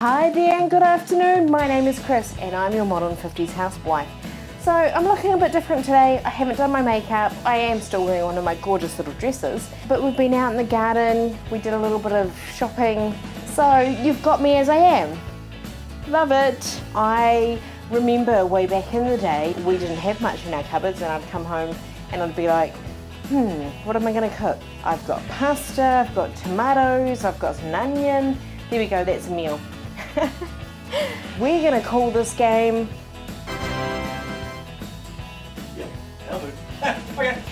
Hi there and good afternoon. My name is Kris and I'm your modern 50s housewife. So I'm looking a bit different today. I haven't done my makeup. I am still wearing one of my gorgeous little dresses. But we've been out in the garden. We did a little bit of shopping. So you've got me as I am. Love it. I remember way back in the day, we didn't have much in our cupboards and I'd come home and I'd be like, hmm, what am I gonna cook? I've got pasta, I've got tomatoes, I've got some onion. There we go, that's a meal. We're gonna call this game. Yeah, okay.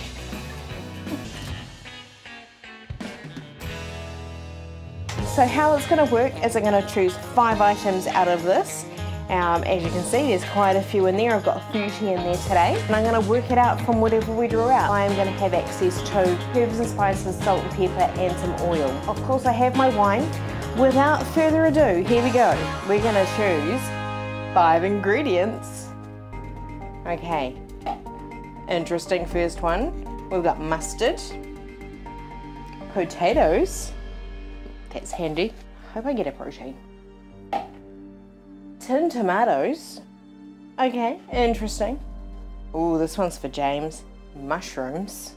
So how it's gonna work is I'm gonna choose five items out of this. Um, as you can see, there's quite a few in there. I've got 30 in there today. And I'm gonna work it out from whatever we draw out. I am gonna have access to herbs and spices, salt and pepper, and some oil. Of course, I have my wine. Without further ado, here we go. We're gonna choose five ingredients. Okay, interesting first one. We've got mustard, potatoes, that's handy. Hope I get a protein. Tin tomatoes. Okay, interesting. Oh, this one's for James. Mushrooms.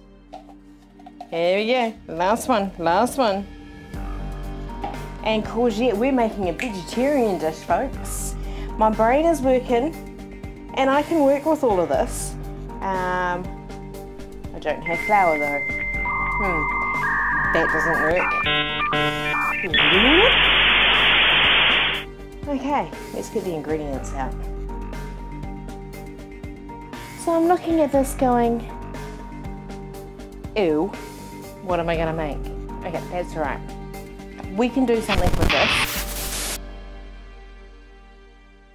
Here we go. Last one. Last one and courgette. We're making a vegetarian dish, folks. My brain is working and I can work with all of this. Um, I don't have flour though. Hmm, that doesn't work. Okay, let's get the ingredients out. So I'm looking at this going, ew, what am I gonna make? Okay, that's right we can do something with this.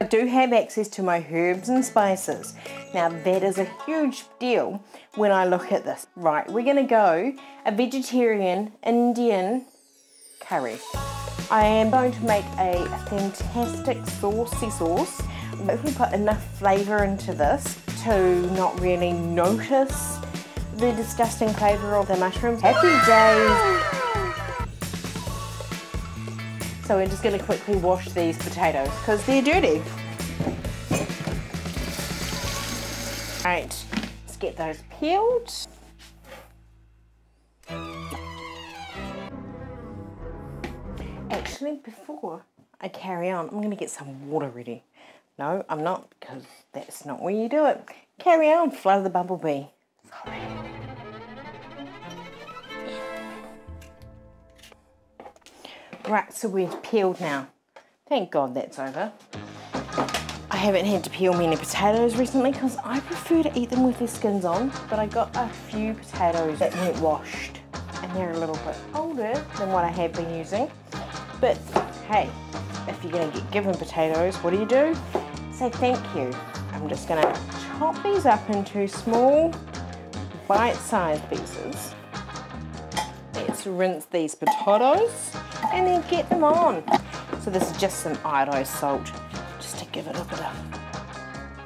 I do have access to my herbs and spices. Now that is a huge deal when I look at this. Right, we're gonna go a vegetarian Indian curry. I am going to make a fantastic saucy sauce. If we put enough flavour into this to not really notice the disgusting flavour of the mushrooms. Happy days! So we're just going to quickly wash these potatoes because they're dirty. Right, let's get those peeled. Actually, before I carry on, I'm going to get some water ready. No, I'm not because that's not where you do it. Carry on, flutter the bumblebee. Sorry. Right, so we've peeled now. Thank God that's over. I haven't had to peel many potatoes recently because I prefer to eat them with their skins on, but I got a few potatoes that weren't washed and they're a little bit older than what I have been using. But hey, if you're gonna get given potatoes, what do you do? Say thank you. I'm just gonna chop these up into small bite-sized pieces. Let's rinse these potatoes and then get them on. So this is just some iodized salt, just to give it a bit of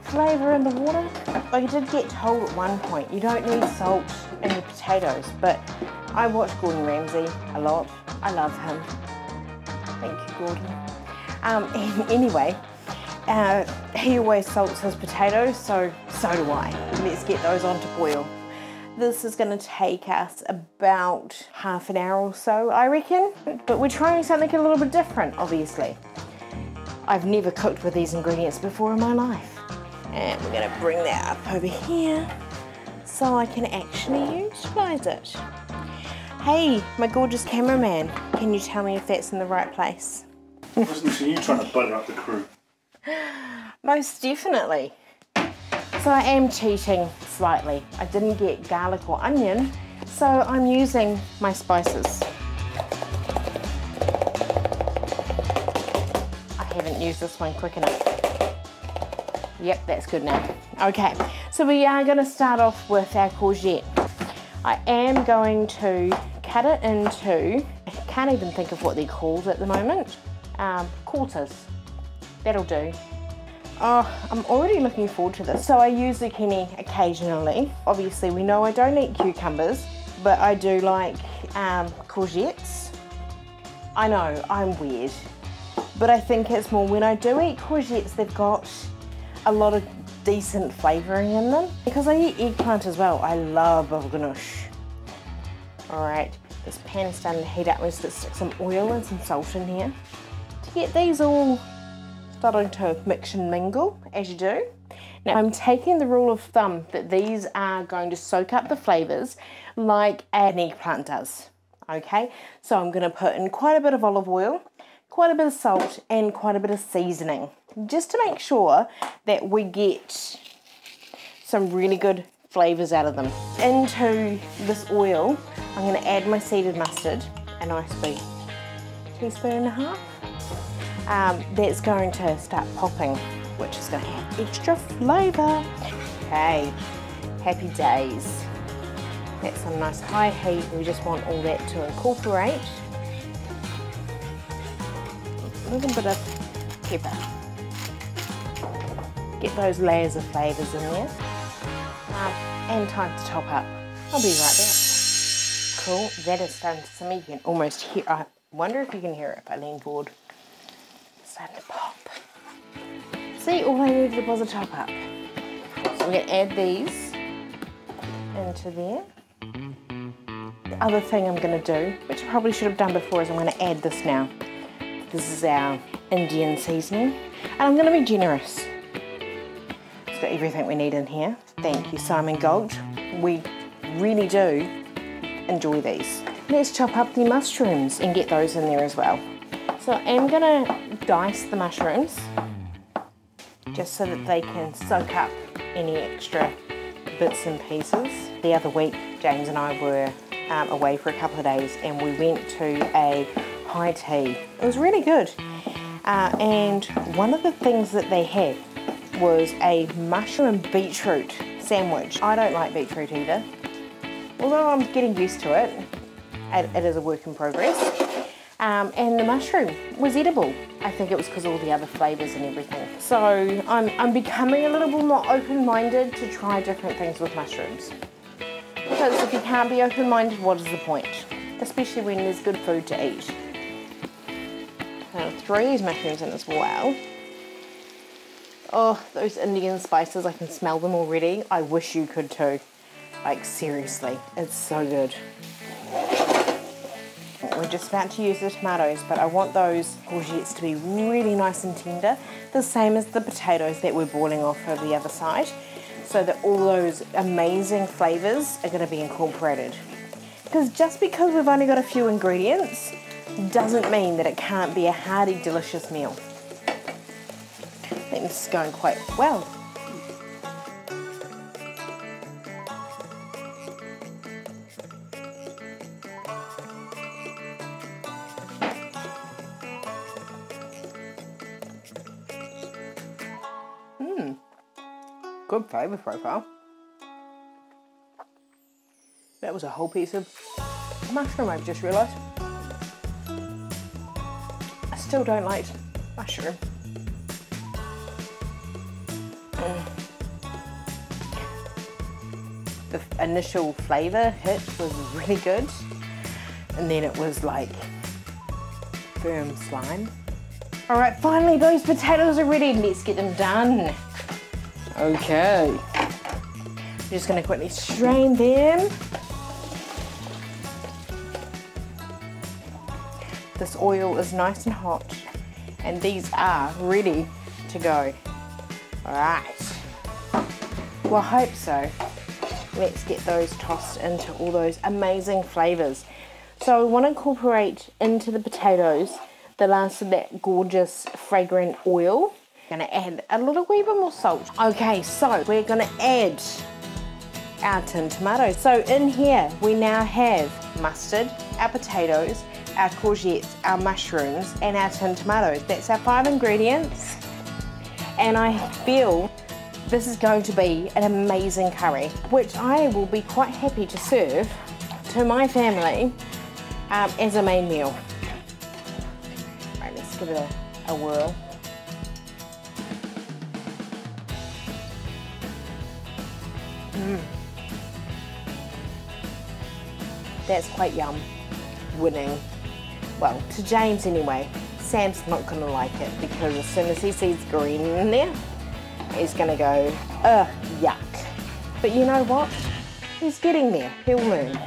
flavour in the water. I did get told at one point, you don't need salt in your potatoes, but I watch Gordon Ramsay a lot. I love him. Thank you, Gordon. Um, anyway, uh, he always salts his potatoes, so so do I. Let's get those on to boil. This is going to take us about half an hour or so, I reckon. But we're trying something a little bit different, obviously. I've never cooked with these ingredients before in my life. And we're going to bring that up over here so I can actually utilize it. Hey, my gorgeous cameraman, can you tell me if that's in the right place? Wasn't you trying to butter up the crew? Most definitely. So I am cheating slightly. I didn't get garlic or onion, so I'm using my spices. I haven't used this one quick enough. Yep, that's good now. Okay, so we are going to start off with our courgette. I am going to cut it into, I can't even think of what they're called at the moment, um, quarters. That'll do. Oh, I'm already looking forward to this. So I use zucchini occasionally. Obviously, we know I don't eat cucumbers, but I do like um, courgettes. I know, I'm weird. but I think it's more when I do eat courgettes, they've got a lot of decent flavouring in them. Because I eat eggplant as well, I love baba ganoush. All right, this pan is starting to heat up. Let's stick some oil and some salt in here to get these all starting to mix and mingle as you do. Now I'm taking the rule of thumb that these are going to soak up the flavours like an eggplant does. Okay, so I'm going to put in quite a bit of olive oil, quite a bit of salt and quite a bit of seasoning just to make sure that we get some really good flavours out of them. Into this oil, I'm going to add my seeded mustard, a nice big teaspoon and a half. Um, that's going to start popping, which is going to have extra flavour. Okay, happy days. That's some nice high heat. We just want all that to incorporate. A little bit of pepper. Get those layers of flavours in there. Um, and time to top up. I'll be right back. Cool, that is starting to simmer. You can almost hear, I wonder if you can hear it if I lean forward. To pop. See, all I need was a top up. So I'm gonna add these into there. The other thing I'm gonna do, which I probably should have done before, is I'm gonna add this now. This is our Indian seasoning. And I'm gonna be generous. It's got everything we need in here. Thank you, Simon Gault. We really do enjoy these. Let's chop up the mushrooms and get those in there as well. So I'm gonna dice the mushrooms just so that they can soak up any extra bits and pieces. The other week, James and I were um, away for a couple of days and we went to a high tea. It was really good. Uh, and one of the things that they had was a mushroom beetroot sandwich. I don't like beetroot either, although I'm getting used to it. It, it is a work in progress. Um, and the mushroom was edible. I think it was because all the other flavours and everything. So I'm, I'm becoming a little bit more open-minded to try different things with mushrooms. Because if you can't be open-minded, what is the point? Especially when there's good food to eat. I'll throw these mushrooms in as well. Oh, those Indian spices, I can smell them already. I wish you could too. Like seriously, it's so good. We're just about to use the tomatoes, but I want those courgettes to be really nice and tender, the same as the potatoes that we're boiling off over the other side, so that all those amazing flavours are going to be incorporated. Because just because we've only got a few ingredients doesn't mean that it can't be a hearty, delicious meal. I think this is going quite well. Flavour profile. That was a whole piece of mushroom, I've just realised. I still don't like mushroom. Mm. The initial flavour hit was really good, and then it was like firm slime. All right, finally those potatoes are ready. Let's get them done. Okay. I'm just gonna quickly strain them. This oil is nice and hot and these are ready to go. All right. Well, I hope so. Let's get those tossed into all those amazing flavors. So I want to incorporate into the potatoes the last of that gorgeous fragrant oil. Gonna add a little wee bit more salt. Okay, so we're gonna add our tin tomatoes. So in here, we now have mustard, our potatoes, our courgettes, our mushrooms, and our tin tomatoes. That's our five ingredients. And I feel this is going to be an amazing curry, which I will be quite happy to serve to my family um, as a main meal. Right, let's give it a, a whirl. Mm. That's quite yum. Winning. Well, to James anyway. Sam's not going to like it because as soon as he sees green in there, he's going to go, ugh, yuck. But you know what? He's getting there. He'll learn.